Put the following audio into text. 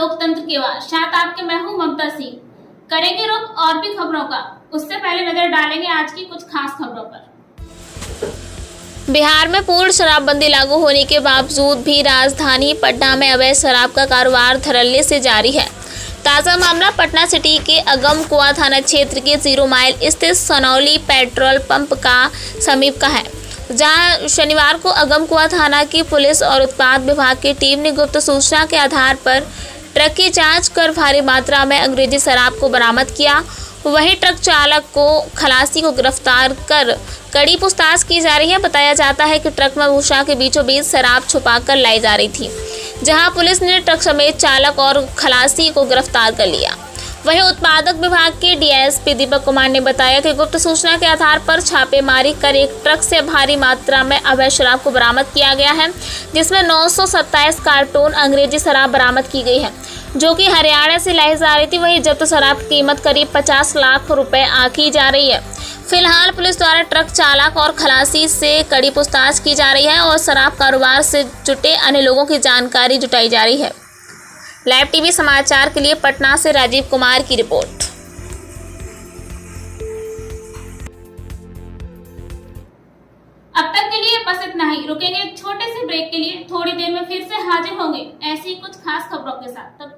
लोकतंत्र की आवाज़ साथ आपके मैं हूँ ममता सिंह। करेंगे रुख और भी खबरों का। उससे पहले नज़र डालेंगे आज की कुछ खास खबरों पर। बिहार में पूर्ण शराबबंदी लागू होने के बावजूद भी राजधानी पटना में अवैध शराब का कारोबार धड़ल्ले से जारी है। ताज़ा मामला पटना सिटी के अगम कुआ थाना क्षेत्र के ज़ीरो माइल स्थित सनौली पेट्रोल पंप का समीप का है। जहाँ शनिवार को अगम कुआ थाना की पुलिस और उत्पाद विभाग की टीम ने गुप्त सूचना के आधार पर ट्रक की जाँच कर भारी मात्रा में अंग्रेज़ी शराब को बरामद किया। वहीं ट्रक चालक को खलासी को गिरफ़्तार कर कड़ी पूछताछ की जा रही है। बताया जाता है कि ट्रक में भूषा के बीचों बीच शराब छुपा कर लाई जा रही थी, जहाँ पुलिस ने ट्रक समेत चालक और खलासी को गिरफ़्तार कर लिया। वहीं उत्पादक विभाग के डीएसपी दीपक कुमार ने बताया कि गुप्त सूचना के आधार पर छापेमारी कर एक ट्रक से भारी मात्रा में अवैध शराब को बरामद किया गया है, जिसमें नौ सौ सत्ताईस कार्टून अंग्रेज़ी शराब बरामद की गई है, जो कि हरियाणा से लाई जा रही थी। वहीं जब्त शराब की कीमत करीब 50 लाख रुपए आकी जा रही है। फ़िलहाल पुलिस द्वारा ट्रक चालक और खलासी से कड़ी पूछताछ की जा रही है और शराब कारोबार से जुटे अन्य लोगों की जानकारी जुटाई जा रही है। लाइव टीवी समाचार के लिए पटना से राजीव कुमार की रिपोर्ट। अब तक के लिए बस इतना ही। रुकेंगे एक छोटे से ब्रेक के लिए। थोड़ी देर में फिर से हाजिर होंगे ऐसी कुछ खास खबरों के साथ। तब